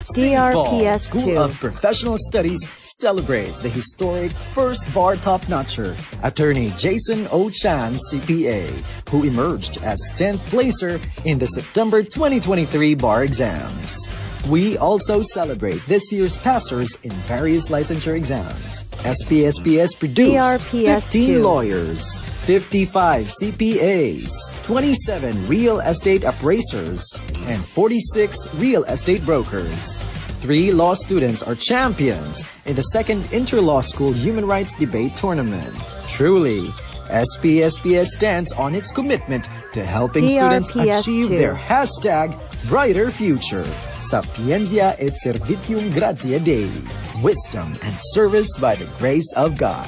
St. Paul School of Professional Studies celebrates the historic first bar top-notcher, attorney Jason O. Chan, CPA, who emerged as 10th placer in the September 2023 bar exams. We also celebrate this year's passers in various licensure exams. SPSPS produced DRPS 15 2. lawyers, 55 CPAs, 27 real estate appraisers, and 46 real estate brokers. Three law students are champions in the second Interlaw School Human Rights Debate Tournament. Truly, SPSPS stands on its commitment to helping students achieve 2. their hashtag brighter future. Sapientia et Servitium Gratia Dei. Wisdom and service by the grace of God.